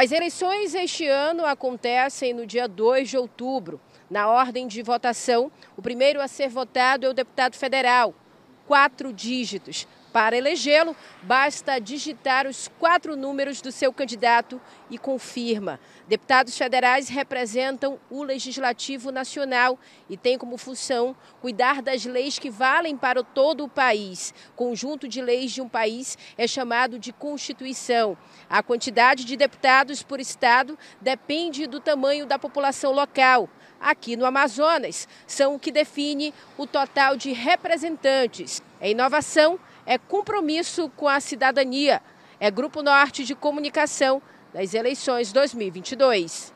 As eleições este ano acontecem no dia 2 de outubro. Na ordem de votação, o primeiro a ser votado é o deputado federal, quatro dígitos. Para elegê-lo, basta digitar os quatro números do seu candidato e confirma. Deputados federais representam o Legislativo Nacional e têm como função cuidar das leis que valem para todo o país. Conjunto de leis de um país é chamado de Constituição. A quantidade de deputados por estado depende do tamanho da população local aqui no Amazonas, são o que define o total de representantes. É inovação é compromisso com a cidadania. É Grupo Norte de Comunicação das eleições 2022.